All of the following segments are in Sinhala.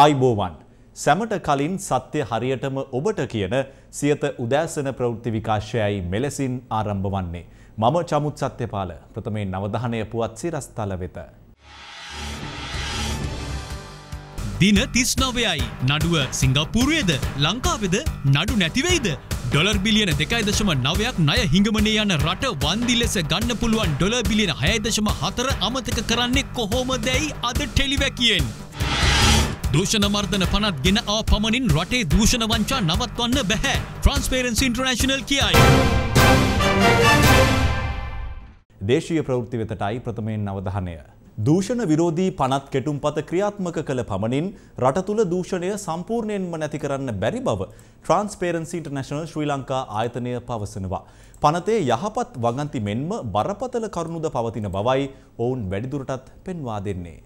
ආයිබෝවන් සැමට කලින් සත්‍ය හරියටම ඔබට කියන සියත උදෑසන ප්‍රවෘත්ති විකාශයයි මෙලෙසින් ආරම්භ වන්නේ. මම චමුත් සත්‍යපාල ප්‍රථමයෙන් නවධානය පුවත් සිරස්තල වෙත. දින තිස් නවයයි නඩුව සිංගප්පූරුවේද ලංකාවෙද නඩු නැතිවෙයිද. ඩොලර් බිලියන දෙකයි දශම නවයක් ණය හිඟමනේ යන රට වන්දි ලෙස ගන්න පුළුවන් ඩොල බිලියන හයදශම හතර අමතක කරන්නේ කොහොම දැයි අද ටෙලිවැකියෙන්. දූෂණ මර්ධන පනත් ගෙන ආ පමණින් රටේ දූෂණ වංචා නවත්වන්න බැහැ ට්‍රන්ස්පේරන්සි ඉන්ටර්නශනල් කියයි. දේශීය ප්‍රවෘත්ති වෙතටයි ප්‍රථමයෙන් නවධානය. දූෂණ විරෝධී පනත් කෙටුම්පත ක්‍රියාත්මක කළ පමණින් රට තුළ දූෂණය සම්පූර්ණයෙන්ම නැති කරන්න බැරි බව ට්‍රන්ස්පේරන්සි ඉන්ටර්නශනල් ශ්‍රී ලංකා ආයතනය පවසනවා. පනතේ යහපත් වගන්ති මෙන්ම බරපතල කරුණුද පවතින බවයි ඔවුන් වැඩිදුරටත් පෙන්වා දෙන්නේ.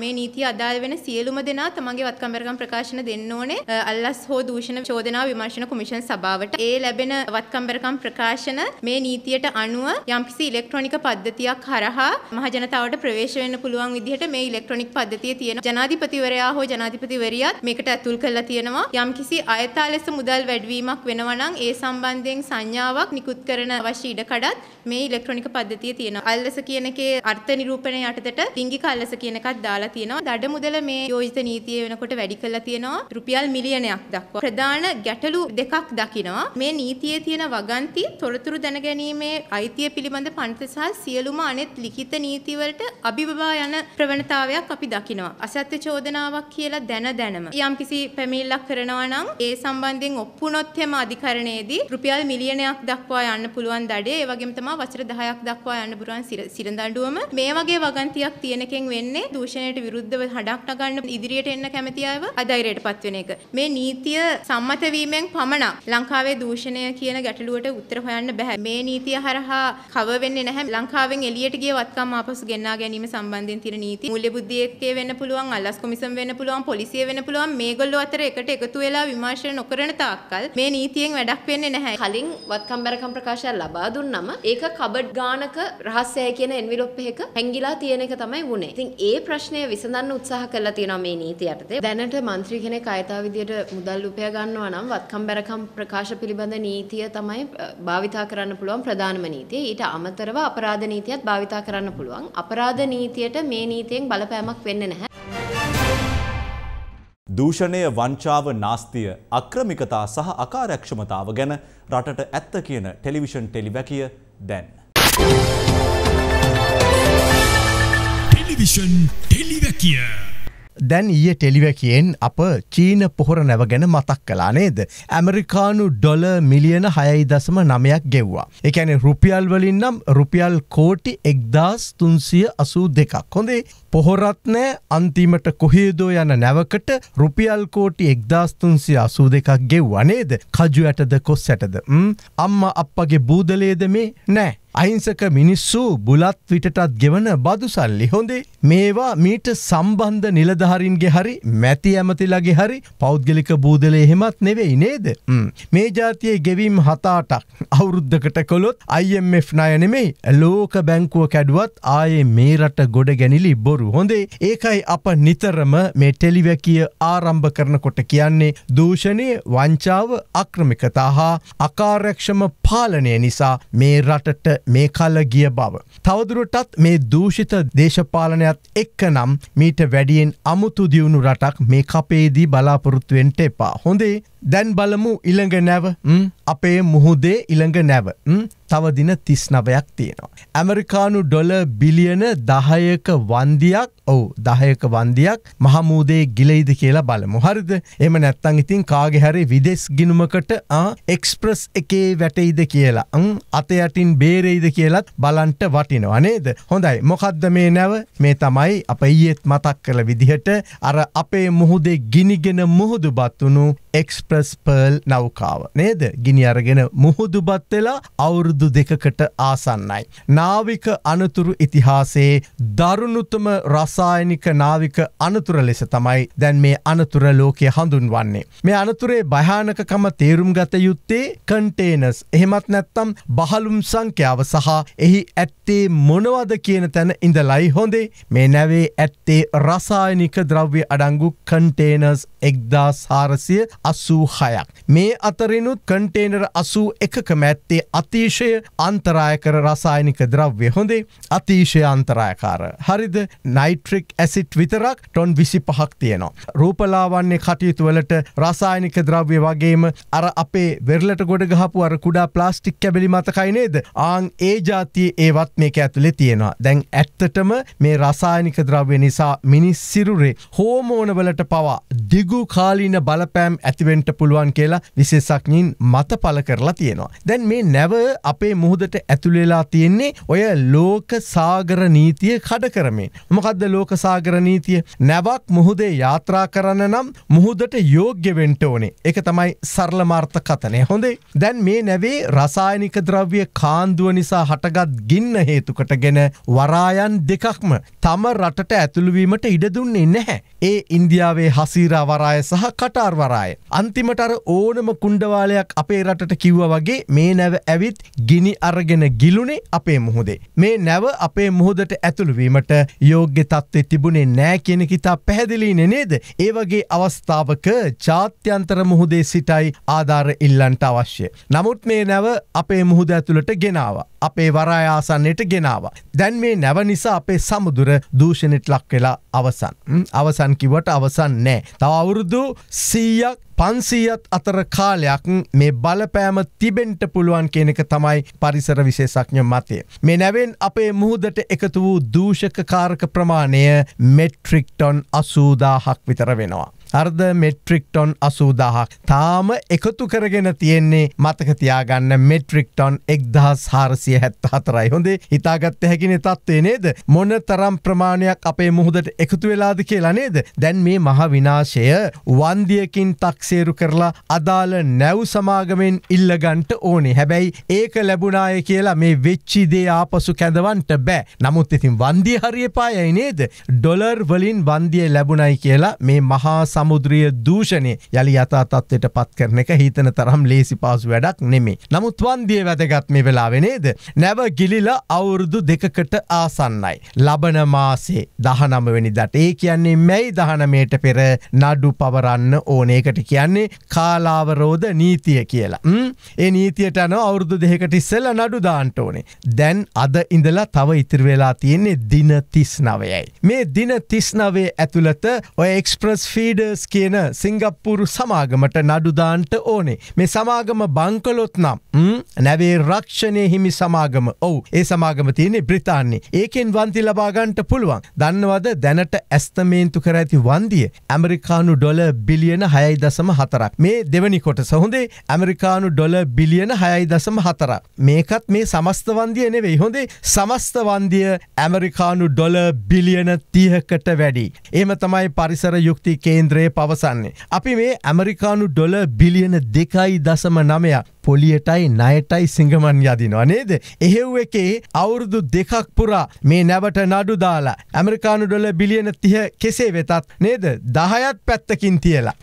මේ නීතිය අදාළ වෙන සියලුම දෙනා තමන්ගේ වත්කම්බරකම් ප්‍රකාශන දෙන්න ඕනේ අල්ලස් හෝ දූෂණ චෝදනා විමර්ශන කොමිෂන් සභාවට. ඒ ලැබෙන වත්කම්බරකම් ප්‍රකාශන මේ නීතියට අනුව යම්කිසි ඉලෙක්ට්‍රොනික පද්ධතියක් හරහා මහ ජනතාවට ප්‍රවේශ වෙන්න පුළුවන් විදිහට මේ ඉලෙක්ට්‍රොනික පද්ධතිය තියෙන ජනාධිපතිවරයා හෝ ජනාධිපතිවරියත් මේකට ඇතුල් කරලා තියෙනවා. යම්කිසි අයථා ලෙස මුදල් වැඩිවීමක් වෙනවා නම් ඒ සම්බන්ධයෙන් සංඥාවක් නිකුත් කරන අවශ්‍ය ඉඩකඩත් මේ ඉලෙක්ට්‍රොනික පද්ධතිය තියෙනවා. අල්ලස කියන එකේ අර්ථ නිරූපණය යටතට ලිංගික අල්ලස කියන එකක් දාලා දාලා තියෙනවා. දඩ මුදල මේ යෝජිත නීතිය වෙනකොට වැඩි කරලා තියෙනවා රුපියල් මිලියනයක් දක්වා. ප්‍රධාන ගැටලු දෙකක් දකිනවා. මේ නීතියේ තියෙන වගන්ති තොරතුරු දැනගැනීමේ අයිතිය පිළිබඳ පන්ති සහ සියලුම අනෙත් ලිඛිත නීති වලට අභිබවා යන ප්‍රවණතාවයක් අපි දකිනවා. අසත්‍ය චෝදනාවක් කියලා දැන දැනම යම්කිසි පැමිණිල්ලක් කරනවා නම් ඒ සම්බන්ධයෙන් ඔප්පුනොත් එම අධිකරණයේදී රුපියල් මිලියනයක් දක්වා යන්න පුළුවන් දඩේ ඒ වගේම තමයි වසර 10ක් දක්වා යන්න පුළුවන් සිරදඬුවම මේ වගේ වගන්තියක් තියෙන එකෙන් වෙන්නේ දූෂණයට දූෂණයට විරුද්ධව හඩක් නගන්න ඉදිරියට එන්න කැමති අයව අධෛර්යයට පත්වෙන එක. මේ නීතිය සම්මත වීමෙන් පමණක් ලංකාවේ දූෂණය කියන ගැටලුවට උත්තර හොයන්න බෑ. මේ නීතිය හරහා කව වෙන්නේ නැහැ. ලංකාවෙන් එළියට ගිය වත්කම් ආපසු ගෙන්නා ගැනීම සම්බන්ධයෙන් තියෙන නීති. මූල්‍ය බුද්ධියේ වෙන්න පුළුවන්, අල්ලස් කොමිසම් වෙන්න පුළුවන්, පොලිසිය වෙන්න පුළුවන්. මේගොල්ලෝ අතර එකට එකතු වෙලා විමර්ශන නොකරන තාක්කල් මේ නීතියෙන් වැඩක් වෙන්නේ නැහැ. කලින් වත්කම් බැරකම් ප්‍රකාශය ලබා දුන්නම ඒක කබඩ් ගානක රහස්‍යය කියන එන්විලොප් එකක හැංගිලා තියෙන එක තමයි වුනේ. ඉතින් ඒ ප්‍රශ්නය ප්‍රශ්නය විසඳන්න උත්සාහ කරලා තියෙනවා මේ නීති යටතේ. දැනට മന്ത്രി කෙනෙක් අයථා විදියට මුදල් උපය ගන්නවා නම් වත්කම් බැරකම් ප්‍රකාශ පිළිබඳ නීතිය තමයි භාවිතා කරන්න පුළුවන් ප්‍රධානම නීතිය. ඊට අමතරව අපරාධ නීතියත් භාවිතා කරන්න පුළුවන්. අපරාධ නීතියට මේ නීතියෙන් බලපෑමක් වෙන්නේ නැහැ. දූෂණය වංචාව නාස්තිය අක්‍රමිකතා සහ අකාරක්ෂමතාව ගැන රටට ඇත්ත කියන ටෙලිවිෂන් ටෙලිවැකිය දැන්. ටෙලිවිෂන් ටෙලිවැකිය. දැන් ඊය ටෙලිවැකියෙන් අප චීන පොහොර නැව ගැන මතක් කලා නේද. ඇමරිකානු ඩොල මිලියන හයයි දසම නමයක් ගෙව්වා. එකැන රුපියල් වලින් නම් රුපියල් කෝටි එක්දස් තුන්සිය අසූ දෙකක් හොඳේ පොහොරත්නෑ අන්තිමට කොහේදෝ යන නැවකට රුපියල් කෝටි එක්දස්තුන්සිය අසූ දෙකක් ගෙව්වනේද කජු ඇටද කොස් ඇටද අම්ම අපගේ බූදලේද මේ නෑ අහිංසක මිනිස්සු බුලත් විටටත් ගෙවන බදු සල්ලි. හොඳේ. මේවා මීට සම්බන්ධ නිලධහරින්ගේ හරි මැති ඇමතිලගේ හරි පෞද්ගලික බූදලේ හෙමත් නෙවෙයි නේද? මේ ජාතියේ ගෙවීම් හතාටක් අවුරුද්ධකට කොළොත් IMF ණය නෙමෙයි ලෝක බැංකුව කැඩුවත් ආයේ මේ රට ගොඩ ගැනිලි බොරු. හොඳේ. ඒකයි අප නිතරම මේ ටෙලිවැකිය ආරම්භ කරනකොට කියන්නේ. දූෂණය වංචාව අක්‍රමිකතා හා අකාරක්ෂම පාලනය නිසා මේ රටට මේ කල්ල ගිය බව. තවදුරටත් මේ දූෂිත දේශපාලනයක් එක්ක නම් මීට වැඩියෙන් අමුතු දියුණු රටක් මේ කපේදී බලාපොරොත්තුවෙන්ට එපා. හොඳේ දැන් බලමු ඉළඟ නැව. ම්? අපේ මුහුදේ ඉළඟ නැව. ම්? තව දින තිස්නවයක් තියෙනවා. ඇමරිකානු ඩොල බිලියන දහයක වන්දියක් ඔවු දහයක වන්දියක් මහමූදේ ගිලයිද කියලා බලමු. හරිද? එම නැත්තං ඉතින් කාගෙහැරි විදෙස් ගිනුමකට එක්ස්ප්‍රස් එකේ වැටයිද කියලා අං අතයටින් බේරෙයිද කියලත් බලන්ට වටිනවා නේද? හොඳයි. මොකක්ද මේ නැව? මේ තමයි අප ඊයේත් මතක් කළ විදිහට අර අපේ මුහුදේ ගිනිගෙන මුහුදු බත්වුණු එක්ස්ප්‍රස් පර්ල් නෞකාව නේද ගිනි අරගෙන මුහුදුබත් වෙලා අවුරුදු දෙකකට ආසන්නයි. නාවික අනතුරු ඉතිහාසේ දරුණුතම රසායනික නාවික අනතුර ලෙස තමයි දැන් මේ අනතුර ලෝකය හඳුන්වන්නේ. මේ අනතුරේ භයානකකම තේරුම් ගත යුත්තේ කන්ටේනස් එහෙමත් නැත්තම් බහලුම් සංඛ්‍යාව සහ එහි ඇත්තේ මොනවද කියන තැන ඉඳලයි හොඳේ මේ නැවේ ඇත්තේ රසායනික ද්‍රව්‍ය අඩංගු කන්ටේනස් එක්දා සාරසිය අසූ හයක්. මේ අතරිනුත් කන්ටේනර අසූ එකක මැත්තේ අතිශය අන්තරායකර රසායනික ද්‍රව්‍ය හොඳේ අතිශය අන්තරායකාර. හරිද නයිට්‍රික් ඇසිට් විතරක් ටොන් විසි පහක් තියනවා. රූපලාවන්නේ කටයුතුවලට රසායනික ද්‍රව්‍ය වගේම අර අපේ වෙරලට ගොඩ ගහපු අර කුඩා ප්ලාස්ටික් කැබලි මතකයි නේද ආං ඒ ජාතිය ඒවත් මේක ඇතුළේ තියෙනවා. දැන් ඇත්තටම මේ රසායනික ද්‍රව්‍ය නිසා මිනිස් සිරුරේ හෝමෝනවලට පවා දිගු කාලීන බලපෑම් ඇතිවෙන්ට පුළුවන් කියලා විශේෂක්ඥින් මත පල කරලා තියෙනවා. දැන් මේ නැව අපේ මුහදට ඇතුළෙලා තියෙන්නේ ඔය ලෝක සාගර නීතිය කඩ කරමින්. මොකක්ද ලෝක සාගර නීතිය නැවක් මුහුදේ යාත්‍රා කරන්න නම් මුහුදට යෝග්‍යවෙන්ට ඕනේ එක තමයි සරලමාර්ථ කතනය හොඳේ දැන් මේ නැවේ රසායනික ද්‍රව්‍ය කාන්දුව නිසා හටගත් ගින්න හේතුකටගෙන වරායන් දෙකක්ම තම රටට ඇතුළුවීමට ඉඩ දුන්නේ නැහැ. ඒ ඉන්දියාවේ හසීරා වරාය සහ කටාර් වරාය. අන්තිමට අර ඕනම කුණ්ඩවාලයක් අපේ රටට කිව්ව වගේ මේ නැව ඇවිත් ගිනි අරගෙන ගිලුනේ අපේ මුහුදේ. මේ නැව අපේ මුහුදට ඇතුළුවීමට යෝග්‍ය තත්ත්වය තිබුණේ නෑ කියන කිතා පැහැදිලි නේද. ඒ වගේ අවස්ථාවක ජාත්‍යන්තර මුහුදේ සිටයි ආධාර ඉල්ලන්ට අවශ්‍ය. නමුත් මේ නැව අපේ මුහුද ඇතුළට ගෙනාව. අපේ වරායාසන්නයට ගෙනාව. දැන් මේ නැව නිසා අපේ සමුදුර දූෂණෙට ලක් වෙලා අවසන්. අවසන් කිවට අවසන් නෑ. තව අවුරුදු සීයක් පන්සීයත් අතර කාලයක් මේ බලපෑම තිබෙන්ට පුළුවන් කෙනෙක තමයි පරිසර විශේෂඥ මතය. මේ නැවෙන් අපේ මුහදට එකතු වූ දූෂක කාරක ප්‍රමාණය මෙට්‍රික්ටොන් අසූදාහක් විතර වෙනවා. අර්ධ මෙට්‍රික්ටොන් අසූදාහක්. තාම එකතු කරගෙන තියෙන්නේ මතකතියාගන්න මෙට්‍රික්ටොන් එක්දහස් හාරසිය හැත්ත හතරයි හොඳේ හිතාගත්ත හැකින තත්වේ නේද? මොන තරම් ප්‍රමාණයක් අපේ මුහදට එකතු වෙලාද කියලා නේද? දැන් මේ මහ විනාශය වන්දියකින් තක්සේරු කරලා අදාළ නැව් සමාගමෙන් ඉල්ලගන්ට ඕනේ. හැබැයි ඒක ලැබුණාය කියලා මේ වෙච්චිදේ ආපසු කැදවන්ට බෑ. නමුත් ඉතින් වන්දිය හරියපායයි නේද? ඩොලර් වලින් වන්දිය ලැබුණයි කියලා මේ මහා සමුද්‍රිය දූෂණය යළි යතා තත්වයට පත් කරන එක හිතන තරම් ලේසි පාසු වැඩක් නෙමේ. නමුත් වන්දිය වැදගත් මේ වෙලාවෙනේද. නැව ගිලිල අවුරුදු දෙකකට ආසන්නයි. ලබන මාසේ දහනමවෙනි දට ඒ කියන්නේ මැයි දහනමයට පෙර නඩු පවරන්න ඕනේකට කියන්නේ කාලාවරෝධ නීතිය කියලා. ඒ නීතියට අන අවුරුදු දෙකට ඉස්සෙල්ල නඩු දාන්ට ඕනේ. දැන් අද ඉඳලා තව ඉතිරවෙලා තියෙන්නේ දින තිස් නවයයි. මේ දින තිස්නවේ ඇතුළත ඔය එක්ස්ප්‍රස් ෆීඩ ලීඩර්ස් කියන සිංගප්පුරු සමාගමට නඩුදාන්ට ඕනේ. මේ සමාගම බංකලොත් නම් නැවේ රක්ෂණය හිමි සමාගම. ඔවු ඒ සමාගම තියෙනෙ බ්‍රතාන්නේ ඒකෙන් වන්ති ලබාගන්ට පුළුවන්. දන්නවද දැනට ඇස්තමේන්තු කර ඇති වන්දිය? ඇමරිකානු ඩොල බිලියන හයයි දසම හතරක්. මේ දෙවනි කොට සහොඳේ ඇමරිකානු ඩොල බිලියන හයයි දසම හතරක්. මේකත් මේ සමස්ත වන්දිය නෙවෙයි. හොඳේ සමස්ත වන්දිය ඇමරිකානු ඩොල බිලියන තියකට වැඩි. ඒම තමයි පරිසර යුක්ති කේන්ද්‍රය පවසන්නේ. අපි මේ ඇමරිකානු ඩොල බිලියන දෙකයි දසම නමයක් පොලියටයි නයටයි සිංගමන් යදිනවා නේද. එහෙව් එකේ අවුරුදු දෙකක් පුරා මේ නැවට නඩු දාලා ඇමරිකානු ඩොල බිලියන තිය කෙසේ වෙතත් නේද දහයත් පැත්තකින් තියලා.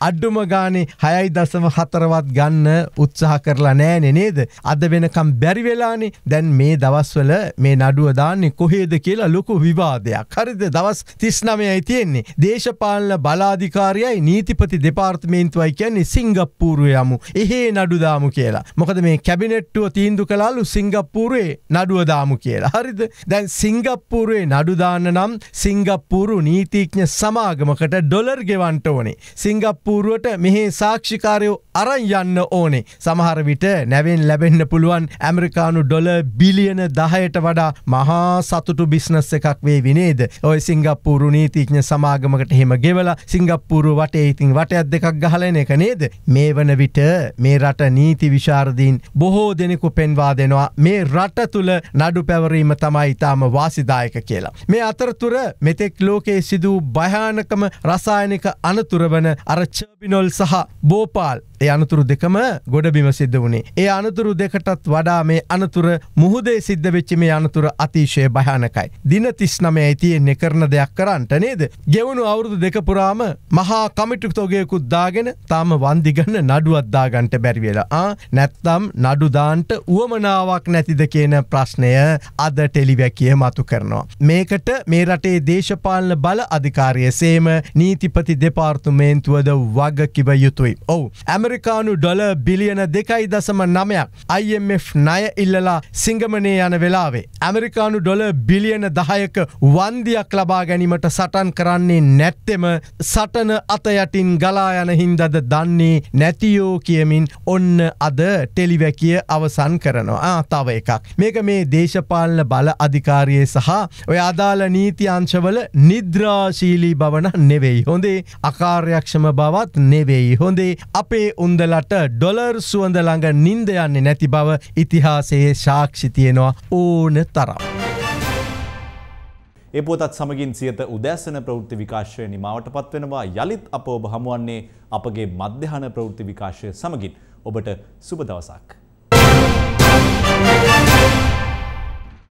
අඩ්ඩුම ගානේ හයයි දසම හතරවත් ගන්න උත්සාහ කරලා නෑනෙ නේද. අද වෙනකම් බැරි වෙලානේ දැන් මේ දවස්වල මේ නඩුවදාන්නේ කොහේද කියලා ලොකු විවාදයක්. හරිද දවස් තිස්නමයයි තියෙන්නේ. දේශපාලන බලාධිකාරයයි නීතිපති දෙපාර්තමේන්තුවයි කියන්නේ සිංගප්පූරු යමු. එහෙේ නඩුදා දාමු කියලා. මොකද මේ කැබිනෙට්ටුව තීන්දු කලාලු සිංගප්පූරුවේ නඩුව දාමු කියලා. හරිද දැන් සිංගප්පූරුවේ නඩුදාන්න නම් සිංගප්පූරු නීතිඥ සමාගමකට ඩොලර් ගෙවන්ට ඕනේ. සිංගප්පූරුවට මෙහේ සාක්ෂිකාරයෝ අරන් යන්න ඕනේ. සමහර විට නැවෙන් ලැබෙන්න පුළුවන් ඇමරිකානු ඩොල බිලියන දහයට වඩා මහා සතුටු බිස්නස් එකක් වේ විනේද. ඔය සිංගප්පූරු නීතිඥ සමාගමකට හෙම ගෙවල සිංගප්පූරු වටේ ඉතින් වටයක් දෙකක් ගහලන එක නේද. මේ වන විට මේ රට නීති විශාරදීන් බොහෝ දෙනෙකු පෙන්වා දෙනවා මේ රට තුළ නඩු පැවරීම තමයි ඉතාම වාසිදායක කියලා. මේ අතරතුර මෙතෙක් ලෝකයේ සිදූ භයානකම රසායනික අනතුරවන අරච්චබිනොල් සහ බෝපාල් ඒ අනතුරු දෙකම ගොඩබිම සිද්ධ වුණේ. ඒ අනතුරු දෙකටත් වඩා මේ අනතුර මුහුදේ සිද්ධ වෙච්චි මේ අනතුර අතිශය භයානකයි. දින තිස් නමය ඇතියෙන්නේ කරන දෙයක් කරන්නට නේද. ගෙවුණු අවුරුදු දෙකපුරාම මහා කමිටු තෝගයකුත් දාගෙන තාම වන්දිගන්න නඩුවත්දාගන්ට බැරිවෙලා නැත්තම් නඩුදාන්ට උවමනාවක් නැතිද කියන ප්‍රශ්නය අද ටෙලිවැකිය මතු කරනවා. මේකට මේ රටේ දේශපාලන බල අධිකාරය සේම නීතිපති දෙපාර්තුමේන්තුවද වග කිව යුතුයි. ඔවු ඇමරිකානු ඩොල බිලියන දෙකයි දසම නමයක් IMF ණය ඉල්ලලා සිංගමනය යන වෙලාවේ. ඇමරිකානු ඩොල බිලියන දහයක වන්දියක් ලබා ගැනීමට සටන් කරන්නේ නැත්තෙම සටන අතයටින් ගලා යන හින්දද දන්නේ නැතියෝ කියමින් ඔන්න අද ටෙලිවැකිය අවසන් කරනවා. තව එකක්. මේක මේ දේශපාලන බල අධිකාරයේ සහ ඔය අදාළ නීති අංශවල නිද්‍රාශීලී බවන නෙවෙයි. හොඳේ අකාර්යක්ෂම බවත් නෙවෙයි. හොඳේ අපේ උන්දලට ඩොලර් සුවඳ ළඟ නින්ද යන්නේ නැති බව ඉතිහාසයේ සාක්ෂි තියෙනවා ඕන තරම්. ඒ පොතත් සමගින් සියත උදෑසන ප්‍රවෘත්ති විකාශය නිමාවට පත්වෙනවා යළිත් අප ඔබ හමුවන්නේ අපගේ මධ්‍යහන ප්‍රවෘත්ති විකාශය සමගින්. ඔබට සුබ දවසක්.